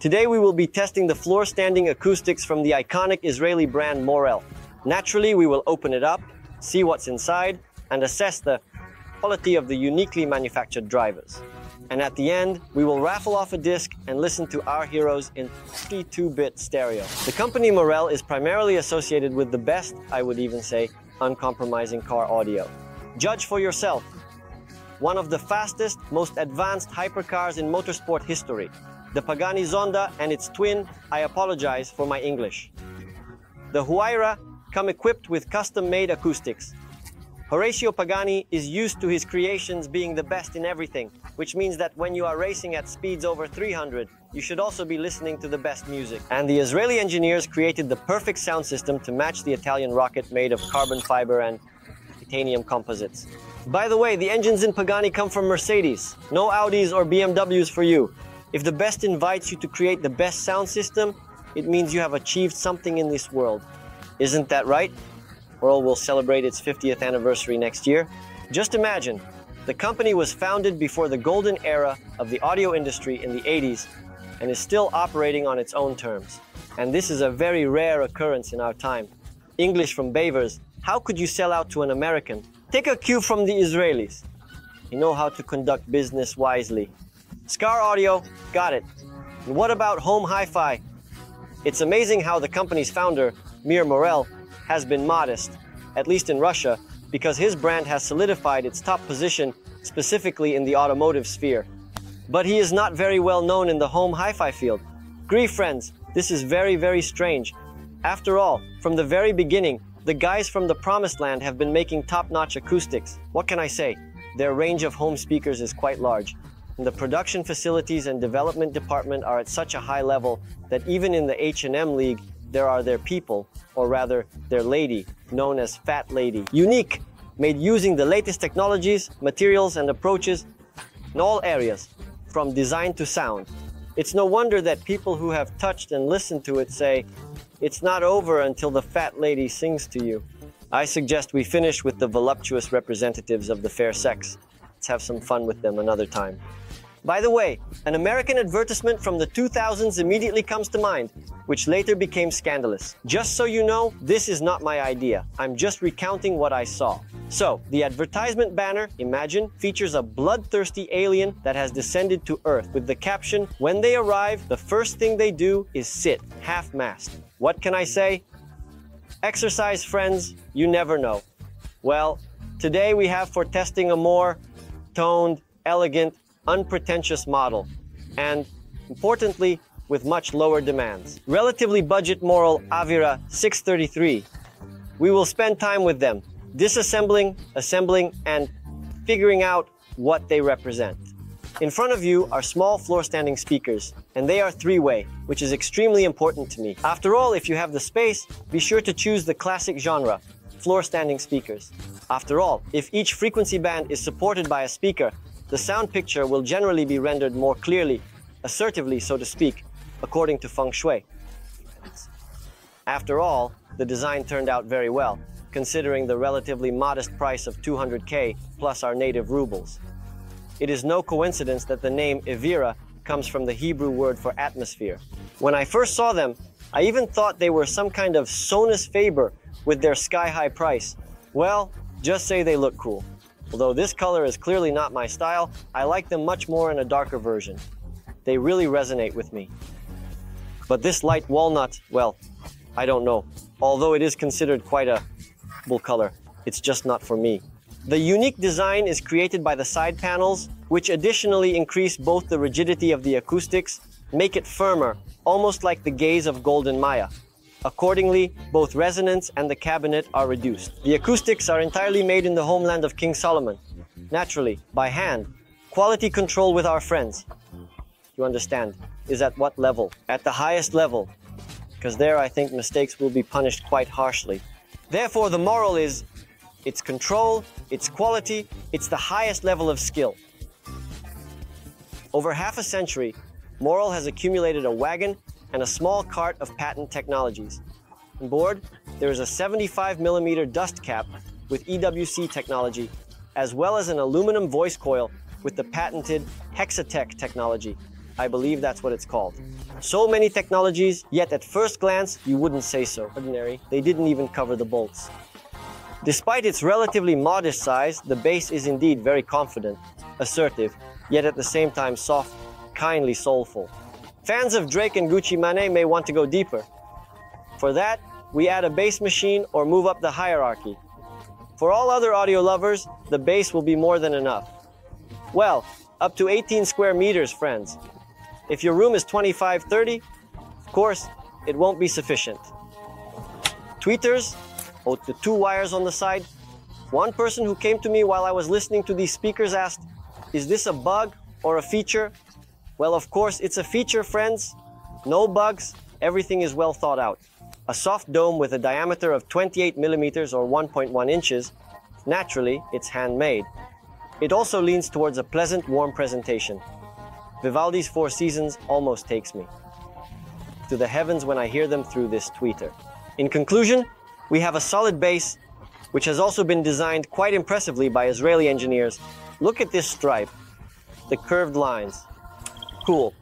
Today we will be testing the floor standing acoustics from the iconic Israeli brand Morel. Naturally, we will open it up, see what's inside, and assess the quality of the uniquely manufactured drivers. And at the end, we will raffle off a disc and listen to our heroes in 32-bit stereo. The company Morel is primarily associated with the best, I would even say, uncompromising car audio. Judge for yourself. One of the fastest, most advanced hypercars in motorsport history. The Pagani Zonda and its twin, I apologize for my English. The Huayra come equipped with custom-made acoustics, Horacio Pagani is used to his creations being the best in everything, which means that when you are racing at speeds over 300, you should also be listening to the best music. And the Israeli engineers created the perfect sound system to match the Italian rocket made of carbon fiber and titanium composites. By the way, the engines in Pagani come from Mercedes. No Audis or BMWs for you. If the best invites you to create the best sound system, it means you have achieved something in this world. Isn't that right? Morel will celebrate its 50th anniversary next year. Just imagine, the company was founded before the golden era of the audio industry in the 80s and is still operating on its own terms. And this is a very rare occurrence in our time. English from Bowers, how could you sell out to an American? Take a cue from the Israelis. You know how to conduct business wisely. Scar Audio, got it. And what about Home Hi-Fi? It's amazing how the company's founder, Mir Morel, has been modest, at least in Russia, because his brand has solidified its top position specifically in the automotive sphere. But he is not very well known in the home hi-fi field. Grief friends, this is very, very strange. After all, from the very beginning, the guys from the promised land have been making top-notch acoustics. What can I say? Their range of home speakers is quite large. The production facilities and development department are at such a high level that even in the H&M League, there are their people, or rather their lady, known as Fat Lady. Unique, made using the latest technologies, materials and approaches in all areas, from design to sound. It's no wonder that people who have touched and listened to it say, it's not over until the fat lady sings to you. I suggest we finish with the voluptuous representatives of the fair sex. Let's have some fun with them another time. By the way, an American advertisement from the 2000s immediately comes to mind, which later became scandalous. Just so you know, this is not my idea. I'm just recounting what I saw. So, the advertisement banner, imagine, features a bloodthirsty alien that has descended to Earth with the caption, When they arrive, the first thing they do is sit, half-mast. What can I say? Exercise, friends, you never know. Well, today we have for testing a more toned, elegant, unpretentious model, and importantly, with much lower demands. Relatively budget Morel Avyra 633. We will spend time with them, disassembling, assembling, and figuring out what they represent. In front of you are small floor standing speakers, and they are three-way, which is extremely important to me. After all, if you have the space, be sure to choose the classic genre, floor standing speakers. After all, if each frequency band is supported by a speaker, the sound picture will generally be rendered more clearly, assertively, so to speak, according to feng shui. After all, the design turned out very well, considering the relatively modest price of 200k plus our native rubles. It is no coincidence that the name Avyra comes from the Hebrew word for atmosphere. When I first saw them, I even thought they were some kind of Sonus Faber with their sky-high price. Well, just say they look cool. Although this color is clearly not my style, I like them much more in a darker version. They really resonate with me. But this light walnut, well, I don't know. Although it is considered quite a bull color, it's just not for me. The unique design is created by the side panels, which additionally increase both the rigidity of the acoustics, make it firmer, almost like the gaze of Golda Meir. Accordingly, both resonance and the cabinet are reduced. The acoustics are entirely made in the homeland of King Solomon. Naturally, by hand. Quality control with our friends. You understand, is at what level? At the highest level. Because there I think mistakes will be punished quite harshly. Therefore, the moral is its control, its quality, it's the highest level of skill. Over half a century, Morel has accumulated a wagon and a small cart of patent technologies. On board, there is a 75 millimeter dust cap with EWC technology, as well as an aluminum voice coil with the patented Hexatech technology. I believe that's what it's called. So many technologies, yet at first glance, you wouldn't say so. Ordinary, they didn't even cover the bolts. Despite its relatively modest size, the bass is indeed very confident, assertive, yet at the same time soft, kindly soulful. Fans of Drake and Gucci Mane may want to go deeper. For that, we add a bass machine or move up the hierarchy. For all other audio lovers, the bass will be more than enough. Well, up to 18 square meters, friends. If your room is 25, 30, of course, it won't be sufficient. Tweeters, oh, the two wires on the side. One person who came to me while I was listening to these speakers asked, is this a bug or a feature? Well, of course, it's a feature, friends. No bugs, everything is well thought out. A soft dome with a diameter of 28 millimeters or 1.1 inches, naturally, it's handmade. It also leans towards a pleasant, warm presentation. Vivaldi's Four Seasons almost takes me to the heavens when I hear them through this tweeter. In conclusion, we have a solid base, which has also been designed quite impressively by Israeli engineers. Look at this stripe, the curved lines. Cool.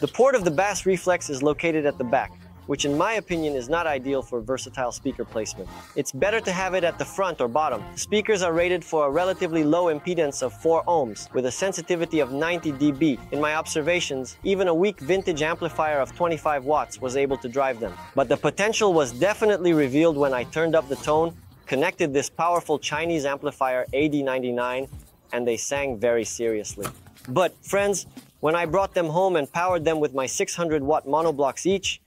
The port of the bass reflex is located at the back which in my opinion is not ideal for versatile speaker placement. It's better to have it at the front or bottom. Speakers are rated for a relatively low impedance of 4 ohms with a sensitivity of 90 dB. In my observations, even a weak vintage amplifier of 25 watts was able to drive them. But the potential was definitely revealed when I turned up the tone, connected this powerful Chinese amplifier AD99, and they sang very seriously. But friends, when I brought them home and powered them with my 600 watt monoblocks each,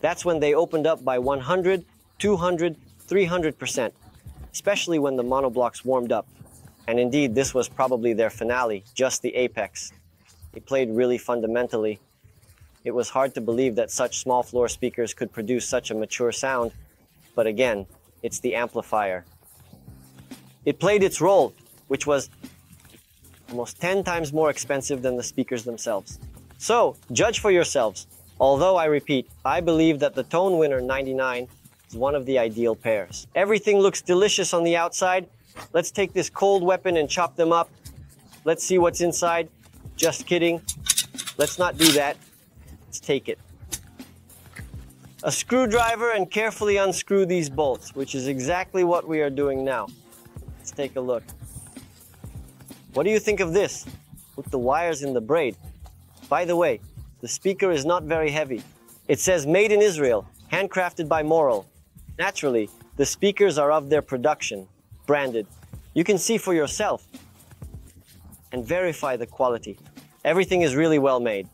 that's when they opened up by 100, 200, 300%, especially when the monoblocks warmed up. And indeed, this was probably their finale, just the apex. They played really fundamentally. It was hard to believe that such small floor speakers could produce such a mature sound, but again, it's the amplifier. It played its role, which was almost 10 times more expensive than the speakers themselves. So, judge for yourselves. Although I repeat, I believe that the Tone Winner 99 is one of the ideal pairs. Everything looks delicious on the outside. Let's take this cold weapon and chop them up. Let's see what's inside. Just kidding. Let's not do that. Let's take it. A screwdriver and carefully unscrew these bolts, which is exactly what we are doing now. Let's take a look. What do you think of this? With the wires in the braid. By the way, the speaker is not very heavy. It says made in Israel, handcrafted by Morel. Naturally, the speakers are of their production, branded. You can see for yourself and verify the quality. Everything is really well made.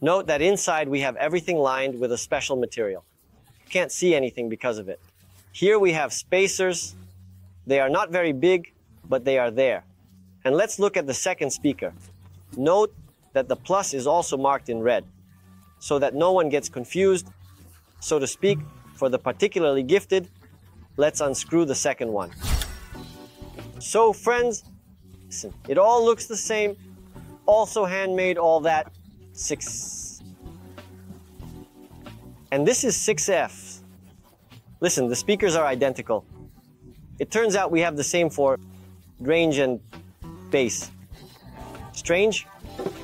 Note that inside we have everything lined with a special material. You can't see anything because of it. Here we have spacers. They are not very big, but they are there. And let's look at the second speaker. Note that the plus is also marked in red so that no one gets confused. So to speak, for the particularly gifted, let's unscrew the second one. So friends, listen, it all looks the same, also handmade, all that, six. And this is 6F. Listen, the speakers are identical. It turns out we have the same for range and bass. Strange?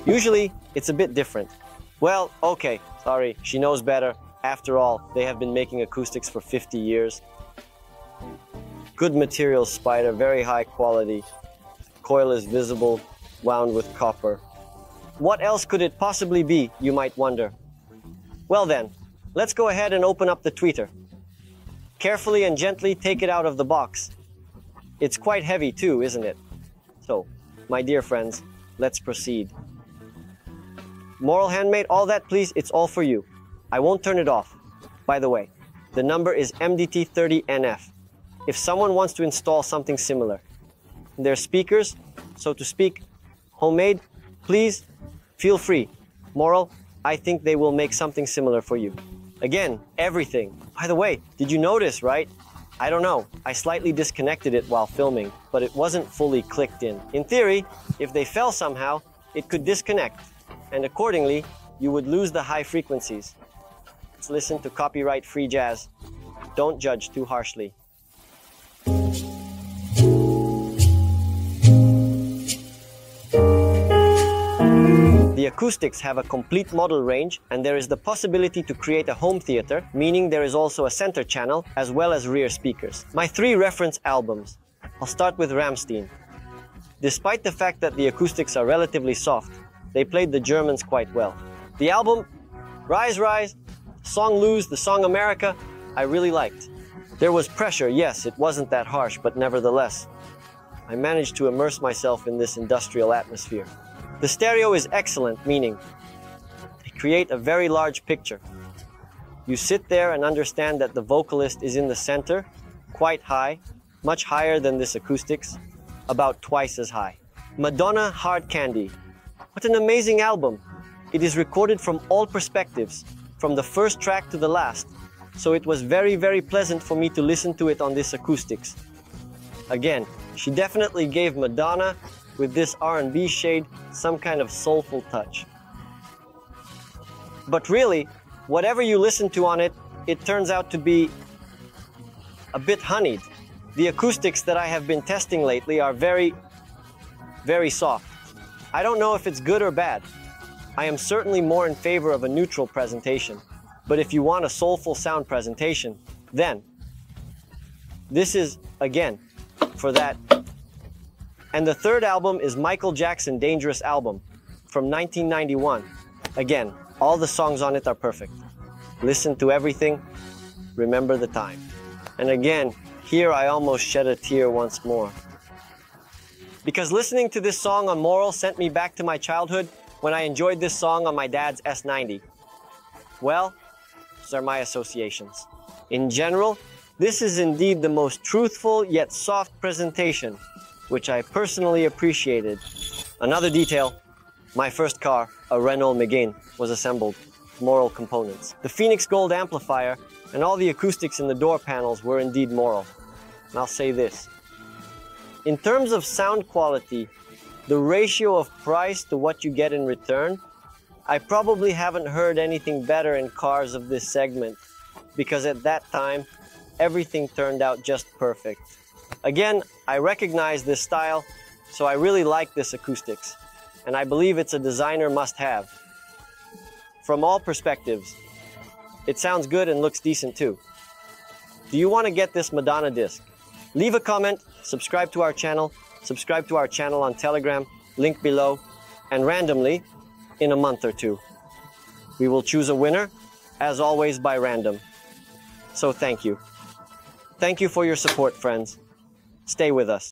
Usually, it's a bit different. Well, okay, sorry, she knows better. After all, they have been making acoustics for 50 years. Good material spider, very high quality. Coil is visible, wound with copper. What else could it possibly be, you might wonder? Well then, let's go ahead and open up the tweeter. Carefully and gently take it out of the box. It's quite heavy too, isn't it? So, my dear friends, let's proceed. Morel Handmade, all that, please, it's all for you. I won't turn it off. By the way, the number is MDT30NF. If someone wants to install something similar, their speakers, so to speak, homemade, please feel free. Morel, I think they will make something similar for you. Again, everything. By the way, did you notice, right? I don't know. I slightly disconnected it while filming, but it wasn't fully clicked in. In theory, if they fell somehow, it could disconnect and accordingly, you would lose the high frequencies. Let's listen to copyright free jazz. Don't judge too harshly. The acoustics have a complete model range and there is the possibility to create a home theater, meaning there is also a center channel as well as rear speakers. My three reference albums. I'll start with Rammstein. Despite the fact that the acoustics are relatively soft, they played the Germans quite well. The album, Reise Reise, song Los, the song America, I really liked. There was pressure, yes, it wasn't that harsh, but nevertheless, I managed to immerse myself in this industrial atmosphere. The stereo is excellent, meaning they create a very large picture. You sit there and understand that the vocalist is in the center, quite high, much higher than this acoustics, about twice as high. Madonna Hard Candy. What an amazing album! It is recorded from all perspectives, from the first track to the last, so it was very, very pleasant for me to listen to it on this acoustics. Again, she definitely gave Madonna with this R&B shade some kind of soulful touch. But really, whatever you listen to on it, it turns out to be a bit honeyed. The acoustics that I have been testing lately are very, very soft. I don't know if it's good or bad. I am certainly more in favor of a neutral presentation. But if you want a soulful sound presentation, then this is, again, for that and the third album is Michael Jackson Dangerous Album from 1991. Again, all the songs on it are perfect. Listen to everything, remember the time. And again, here I almost shed a tear once more. Because listening to this song on Morel sent me back to my childhood when I enjoyed this song on my dad's S90. Well, those are my associations. In general, this is indeed the most truthful yet soft presentation which I personally appreciated. Another detail, my first car, a Renault Megane, was assembled, Morel components. The Phoenix Gold amplifier and all the acoustics in the door panels were indeed Morel. And I'll say this. In terms of sound quality, the ratio of price to what you get in return, I probably haven't heard anything better in cars of this segment because at that time, everything turned out just perfect. Again, I recognize this style, so I really like this acoustics, and I believe it's a designer must-have. From all perspectives, it sounds good and looks decent too. Do you want to get this Madonna disc? Leave a comment, subscribe to our channel, subscribe to our channel on Telegram, link below, and randomly, in a month or two, we will choose a winner, as always by random. So thank you. Thank you for your support, friends. Stay with us.